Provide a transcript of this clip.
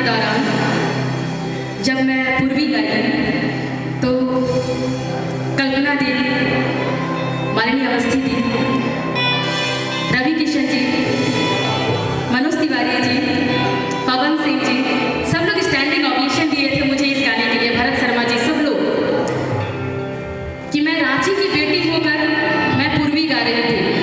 के दौरान जब मैं पूर्वी गई तो कल्पना देवी माननीय अवस्थी जी रवि किशन जी, मनोज तिवारी जी, पवन सिंह जी, सब लोग स्टैंडिंग ऑपरेशन दिए थे मुझे इस गाने के लिए, भरत शर्मा जी, सब लोग, कि मैं रांची की बेटी होकर मैं पूर्वी गा रही थी।